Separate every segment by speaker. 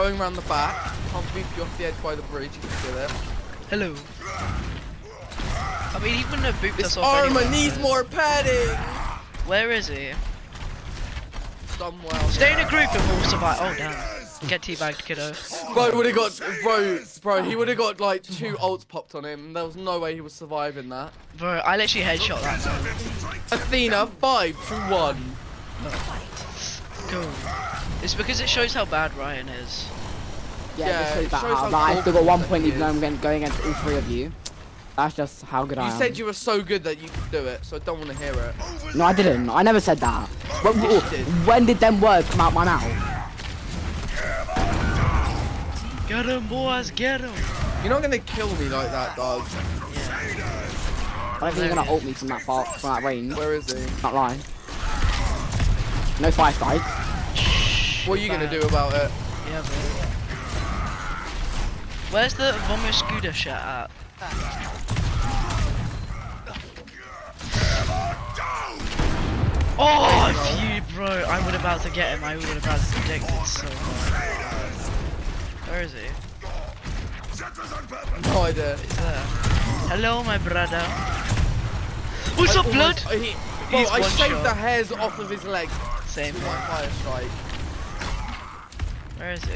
Speaker 1: going round the back. Can't beat you off the edge by the bridge. You can do it.
Speaker 2: Hello. I mean, he wouldn't have booped
Speaker 1: This
Speaker 2: us off
Speaker 1: armor
Speaker 2: anyway,
Speaker 1: needs more padding.
Speaker 2: Where is he?
Speaker 1: Well.
Speaker 2: Stay in a group and we'll survive. Oh, damn. Get teabagged, kiddo.
Speaker 1: Bro would have got, bro, bro. He would have got like two ults popped on him. There was no way he was surviving that.
Speaker 2: Bro, I literally headshot that man.
Speaker 1: Athena, five to one.
Speaker 2: Go. It's because it shows how bad Ryan is.
Speaker 3: Yeah,
Speaker 1: Yeah,
Speaker 3: just
Speaker 1: it
Speaker 3: shows that
Speaker 1: shows
Speaker 3: how,
Speaker 1: how
Speaker 3: that I still got one point
Speaker 1: he
Speaker 3: even though I'm going going against all three of you. That's just how good I am.
Speaker 1: You said you were so good that you could do it, so I don't want to hear it.
Speaker 3: No, I didn't. I never said that. When,
Speaker 1: Yes, did.
Speaker 3: when did them words come out my mouth?
Speaker 2: Get him, boys, get him.
Speaker 1: You're not gonna kill me like that, dog.
Speaker 3: I don't think you're gonna ult me from that far, from that range.
Speaker 1: Where is he?
Speaker 3: Not lying. No fire strikes.
Speaker 1: What are you gonna do about it?
Speaker 2: Yeah, bro. Where's the Vomit Scooter shit at? Oh, if you, bro, I would about to get him. I would have about to predicted so hard. Where is he?
Speaker 1: No idea.
Speaker 2: He's there. Hello, my brother. What's
Speaker 1: I
Speaker 2: up, blood?
Speaker 1: almost- He,
Speaker 2: He's
Speaker 1: I shaved
Speaker 2: shot.
Speaker 1: the hairs off of his leg.
Speaker 2: Same.
Speaker 1: my fire strike.
Speaker 2: Where is he?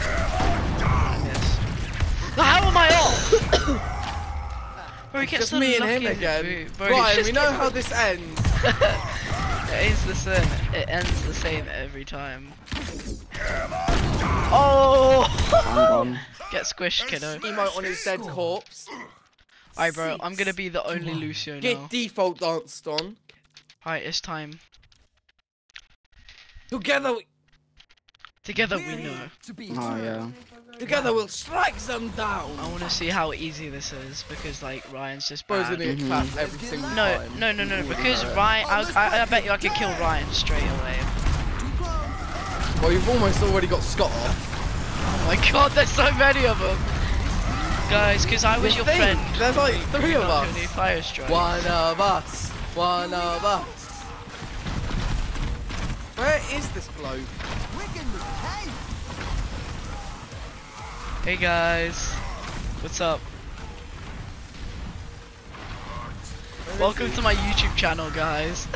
Speaker 2: Yes. How am I off? Bro, he gets
Speaker 1: Just me and him again.
Speaker 2: with- Bro, he
Speaker 1: Right, we know
Speaker 2: gets-
Speaker 1: how this ends.
Speaker 2: it ends the same. It ends the same every time. Oh!
Speaker 3: oh!
Speaker 2: Get squished, kiddo.
Speaker 1: Emote on his dead corpse.
Speaker 2: Alright, bro. I'm gonna be the only Lucio now.
Speaker 1: Get default danced on.
Speaker 2: Alright, it's time.
Speaker 1: Together, we,
Speaker 2: Together we know.
Speaker 3: Oh yeah.
Speaker 1: together we'll strike them down.
Speaker 2: I want to see how easy this is because like Ryan's just
Speaker 1: Bro's
Speaker 2: bad.
Speaker 1: gonna
Speaker 3: Mhm.
Speaker 1: clapped every single
Speaker 2: No,
Speaker 1: time.
Speaker 2: no, no, no. Because Ryan, I, I, I bet you I could kill Ryan straight away.
Speaker 1: Well, you've almost already got Scott off.
Speaker 2: Oh my god, there's so many of them. Guys, because I was your
Speaker 1: Think,
Speaker 2: friend.
Speaker 1: There's like three of us.
Speaker 2: fire strike.
Speaker 1: One of us. One of us. Where is this bloke?
Speaker 2: Hey guys, what's up? Welcome to my YouTube channel, guys.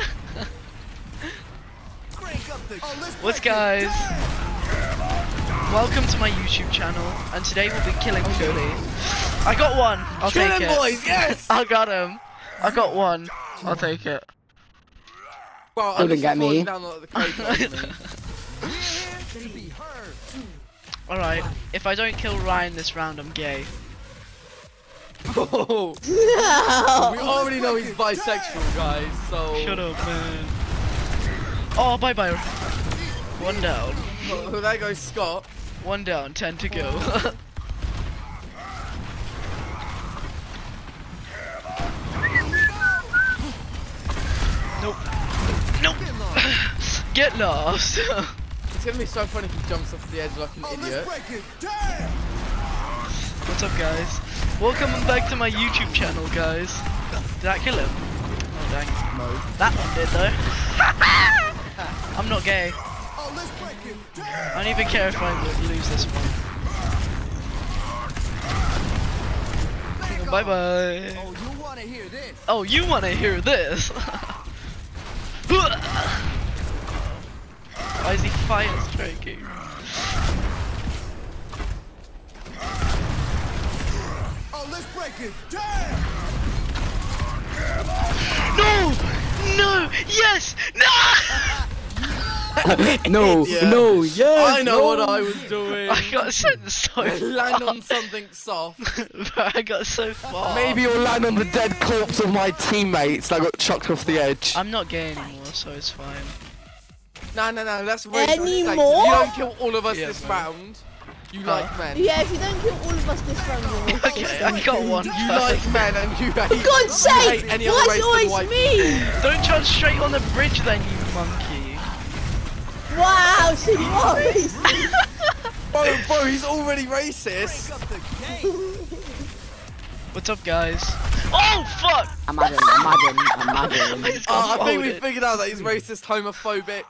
Speaker 2: What's guys? Welcome to my YouTube channel, and today we'll be killing Philly. I got one. I'll
Speaker 1: Kill
Speaker 2: take
Speaker 1: him,
Speaker 2: it.
Speaker 1: boys, yes!
Speaker 2: I got him. I got one. I'll take it.
Speaker 1: Well,
Speaker 3: Couldn't get me.
Speaker 1: Down the coke on me.
Speaker 2: All right. If I don't kill Ryan this round, I'm gay.
Speaker 1: Oh, we already know he's bisexual, guys. So
Speaker 2: Shut up, man. Oh, bye bye. One down.
Speaker 1: Oh, there goes Scott.
Speaker 2: One down. Ten to go. nope. Nope. Get lost.
Speaker 1: It's gonna be so funny if he jumps off the edge like an idiot.
Speaker 2: What's up, guys? Welcome back to my YouTube channel, guys. Did that kill him? Oh dang.
Speaker 1: No.
Speaker 2: That one did though. I'm not gay. I don't even care if I lose this one. Bye bye.
Speaker 4: Oh, you want to hear this?
Speaker 2: Oh, you want to hear this? Why is he fire striking?
Speaker 4: Oh, let's break it. Damn!
Speaker 2: No! No! Yes! No!
Speaker 3: no,
Speaker 1: Idiot.
Speaker 3: no, yes.
Speaker 1: I know
Speaker 3: no.
Speaker 1: what I was doing.
Speaker 2: I got sent so
Speaker 1: Land
Speaker 2: far.
Speaker 1: on something soft.
Speaker 2: But I got so far.
Speaker 5: Maybe you'll land on the dead corpse of my teammates that got chucked off the edge.
Speaker 2: I'm not gay anymore, so it's fine.
Speaker 1: No, no, no. That's racist.
Speaker 6: Anymore?
Speaker 1: Like, you don't kill all of us
Speaker 2: Yeah,
Speaker 1: this
Speaker 2: man.
Speaker 1: round. You
Speaker 2: Huh?
Speaker 1: like men.
Speaker 6: Yeah, if you don't kill all of us this round, you're racist.
Speaker 2: Okay, I got one.
Speaker 1: You like men and you hate.
Speaker 6: For God's
Speaker 1: you
Speaker 6: sake!
Speaker 1: hate any other
Speaker 6: Why is it always me?
Speaker 2: Don't charge straight on the bridge then, you monkey.
Speaker 6: Wow, so you are racist.
Speaker 1: Bro, bro, he's already racist.
Speaker 4: Up the game.
Speaker 2: What's up, guys? Oh, fuck!
Speaker 3: Imagine, imagine, imagine.
Speaker 2: I just
Speaker 1: Uh,
Speaker 2: got
Speaker 1: I think we figured out that he's racist, homophobic,